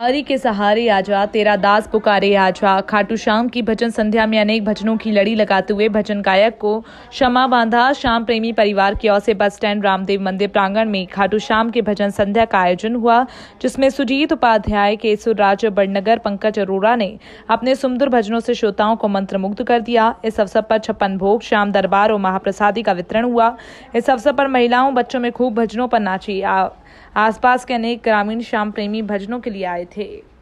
हरि के सहारे आजा तेरा दास पुकारे। आजा खाटू श्याम की भजन संध्या में अनेक भजनों की लड़ी लगाते हुए भजन गायक को क्षमा बांधा। श्याम प्रेमी परिवार की ओर से बस स्टैंड रामदेव मंदिर प्रांगण में खाटू श्याम के भजन संध्या का आयोजन हुआ, जिसमें सुजीत उपाध्याय केसुर राज बड़नगर, पंकज अरोड़ा ने अपने सुंदर भजनों से श्रोताओं को मंत्रमुग्ध कर दिया। इस अवसर पर छप्पन भोग, श्याम दरबार और महाप्रसादी का वितरण हुआ। इस अवसर पर महिलाओं, बच्चों में खूब भजनों पर नाची। आसपास के अनेक ग्रामीण श्याम प्रेमी भजनों के लिए आए थे।